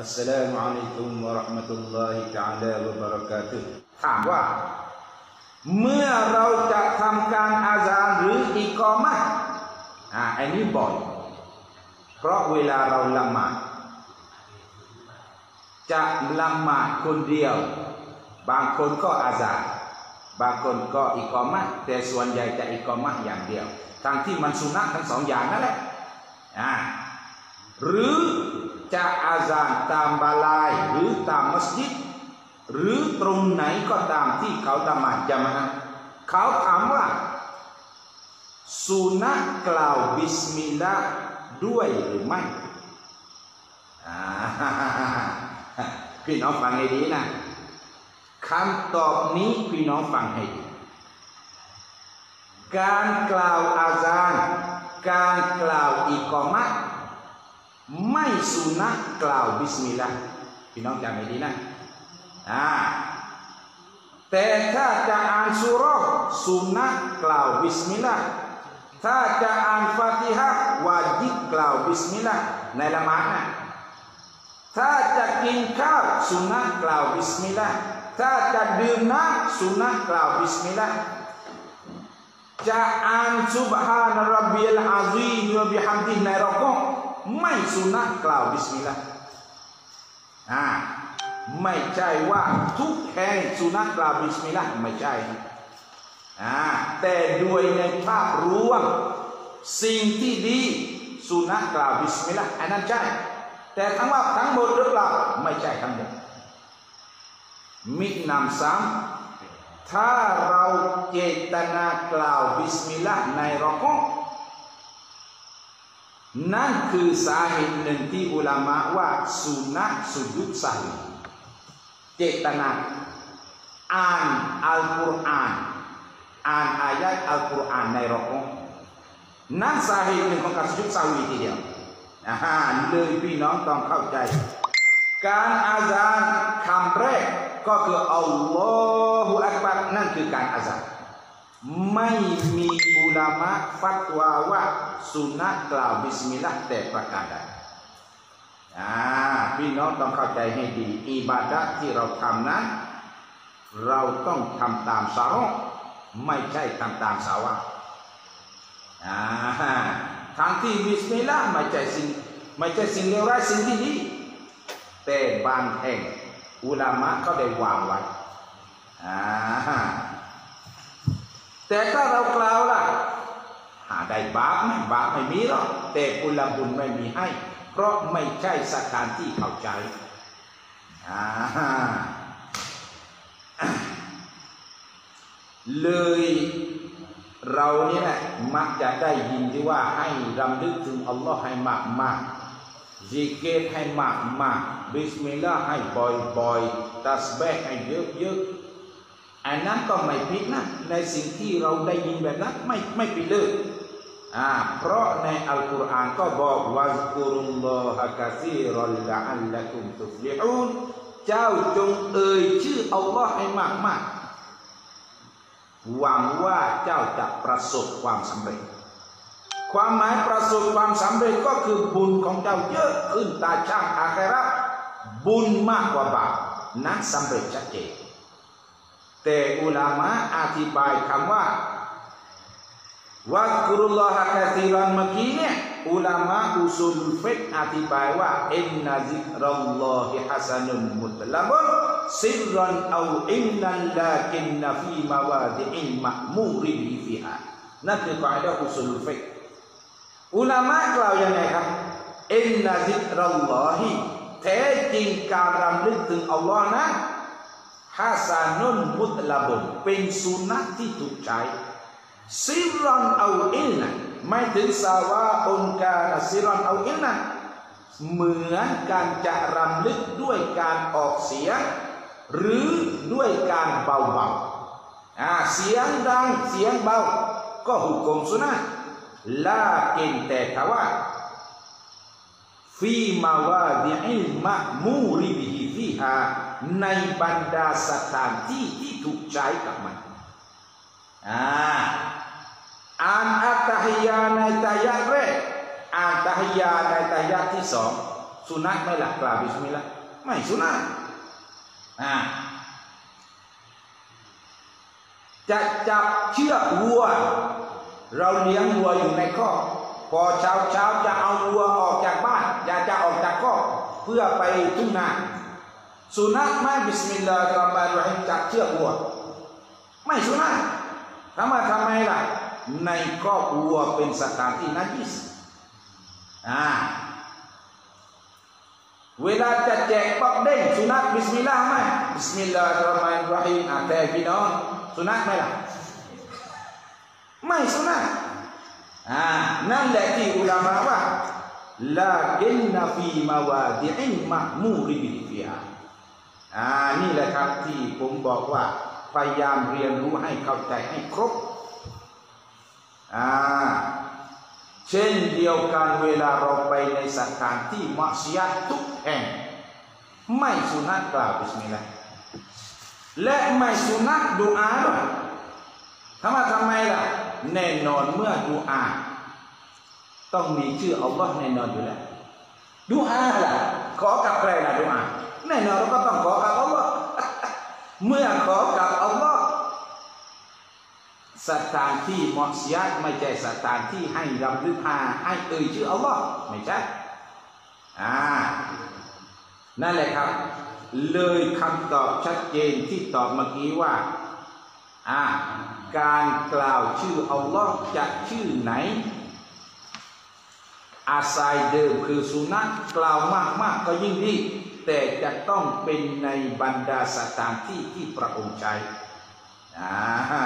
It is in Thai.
อัสสลามุอะลัยกุมวะเราะห์มะตุลลอฮิตะอาลาวะบะเราะกาตุฮถามว่า เมื่อเราจะทำการอาซานหรืออิกอมะอ่าอันนี้บ่อยเพราะเวลาเราละหมาดจะละหมาดคนเดียว บางคนก็อาซานบางคนก็อิกอมะแต่ส่วนใหญ่จะอิกอมะอย่างเดียวทั้งที่มันสุนัขทั้งสองอย่างนั่นแหละอ่าหรือ จะอาซานตามบาลายหรือตามมัสยิด หรือตรงไหนก็ตามที่เขาละหมาจามะเขาถามว่าสุนัขกล่าวบิสมิลลาห์ด้วยหรือไม่อ่าพี่น้องฟังให้ดีนะคำตอบนี้พี่น้องฟังให้ดีการกล่าวอาซานการกล่าวอิกอมะห์ ไม่สุนัตกล่าวบิสมิลลาห์พี่น้องจำให้ดีนะอ่าแต่ถ้าจะอ่านซูเราะห์สุนัตกล่าวบิสมิลลาห์ถ้าจะอ่านฟาติฮะห์วาจิบกล่าวบิสมิลลาห์ในละหมาดนะถ้าจะกินข้าวสุนัตกล่าวบิสมิลลาห์ถ้าจะดื่มน้ำสุนัตกล่าวบิสมิลลาห์จะอ่านซุบฮานะรับบิลอาซีมวะบิฮัมดิในรอก ไม่สุนัขกล่าวบิสมิลลาห์อ่าไม่ใช่ว่าทุกแห่งสุนัตกล่าวบิสมิลลาห์ไม่ใช่อ่าแต่ด้วยในภาพรวมสิ่งที่ดีสุนัตกล่าวบิสมิลลาห์อันนั้นใช่ แต่ทั้งว่าทั้งหมดหรือเปล่าไม่ใช่ทั้งหมดมินำซ้ำถ้าเราเจตนากล่าวบิสมิลลาห์ในรอก นั่นคือสาเหตุหนึ่งที่อุลามะว่าสุนัขสุยุดสาเจตนาอ่านอัลกุรอานอ่านอายะอัลกุรอานในรอกนั่นสาเหตุหนึ่งของการสุหยูดซะฮ์วีทีเดียวอ่าเลยพี่น้องต้องเข้าใจ การอาซานคำแรกก็คือالله أكبرนั่นคือการอาซาน ไม่มีอุลามะห์ฟัตวาว่าสุนัตกล่าวบิสมิลลาห์แต่ประการใดอ่าพี่น้องต้องเข้าใจให้ดี อิบาดะห์ที่เราทำนั้น เราต้องทำตามสารไม่ใช่ทำตามสาวะอ่าทางที่บิสมิลลาห์ไม่ใช่สิ่งไม่ใช่สิ่งเลวร้ายสิ่งที่ดีแต่บางแห่งอุลามะก็ได้วางไว้อ่า แต่ถ้าเรากล่าวล่ะ หาได้บาปไหมบาปไม่มีหรอกแต่กุลบุญไม่มีให้ เพราะไม่ใช่สถานที่เข้าใจอ่าเลยเราเนี่ยแหละมักจะได้ยินที่ว่าให้รำลึกถึงอัลลอฮ์ให้มากมากซิกิรให้มากมากบิสมิลลาห์ให้บ่อยบ่อยตัสบีห์ให้เยอะเยอะ อันนั้นก็ไม่ผิดนะในสิ่งที่เราได้ยินแบบนั้นไม่ไม่ผิดเลยอ่าเพราะในอัลกุรอานก็บอกว่าواذكروا الله كثيرا لعلكم تفلحونเจ้าจงเอ่ยชื่ออัลลอฮ์ให้มากมากหวังว่าเจ้าจะประสบความสำเร็จ ความหมายประสบความสำเร็จก็คือบุญของเจ้าเยอะขึ้นตาช่างอาคราบุญมากกว่าบาปนั้นสำเร็จชัดเจน แต่อุลามะอธิบายคำว่าวักุรุลลอฮะกะซีรันเมื่อกี้เนี่ยอุลามะอุซุลฟิกอธิบายว่าإن ذكر الله حسن مطلوب سرا أو إعلانا لكن في مواضع مأمور به فيها นั่นคือกฎหมายอุศูลฟิกฮ์อุลามะห์กล่าวยังไงครับإن ذكر الله แท้จริงการรำลึกถึงอัลลอฮ์นั้น ฮัสานุนมุตละบุนเป็นสุนัขที่ถูกใช้سرا أو إعلاناไม่ถึงสาวาอนการซิรอนเอาอินนะเหมือนการจะรำลึกด้วยการออกเสียง หรือด้วยการเบาๆอ่าเสียงดังเสียงเบา ก็หุกกลมสุนัขลาเกินแต่ทว่าฟีมาวาดิอิลมะมูริบิฮิฟีฮา ในบรรดาสถานที่ที่ถูกใช้กับมันอ่าอ่านอัตตะฮิยาตในตะฮิยาตแรกอ่านตะฮิยาตในตะฮิยาตที่สองสุนัตไหมล่ะกล่าว بسم الله ไม่สุนัตอ่าจะจับเชือกวัว เราเลี้ยงวัวอยู่ในคอกพอเช้าเช้าจะเอาวัวออกจากบ้าน อยากจะออกจากคอกเพื่อไปทุ่งนา สุนัขไม่บิสมิลลาห์อัลลอฮฺรหิมจับเชือกวัวไม่สุนัขถามว่าทำไมล่ะ ในคอกวัวเป็นสถานที่นัจิสอ่าเวลาจะแจกปักเด้งสุนัขบิสมิลลาห์ไหมบิสมิลลาฮิรเราะห์มานิรเราะฮีมอะแต่พี่น้องสุนัขไหมล่ะไม่สุนัขอ่านั่นแหละที่อุลามะว่าลากินนฟีมาวาดิอินมะมูริบิฟิฮา อ่านี่แหละครับที่ผมบอกว่าพยายามเรียนรู้ให้เข้าใจให้ครบอ่าเช่นเดียวกันเวลาเราไปในสถานที่มัสยิดทุกแห่ง ไม่สุนัขกล่าวบิสมิลลาห์และไม่สุนัขดูอาด้วยถามทำไมล่ะ แน่นอนเมื่อดูอาต้องมีชื่ออัลลอฮ์แน่นอนอยู่แล้วดูอาล่ะ ขอกับใครล่ะดูอาแน่นอนเราก็ต้องขอกับอัลลอฮ์ เมื่อขอกับอัลลอฮ์ สถานที่มัสยิดไม่ใช่สถานที่ให้รำลึกอาให้เอ่ยชื่ออัลลอฮ์ไม่ใช่อ่านั่นแหละครับ เลยคำตอบชัดเจนที่ตอบเมื่อกี้ว่าอ่าการกล่าวชื่ออัลลอฮ์จะชื่อไหน อาศัยเดิมคือสุนัขกล่าวมากมากก็ยิ่งดี แต่จะต้องเป็นในบรรดาสถานที่ที่พระองค์ใช้อ่า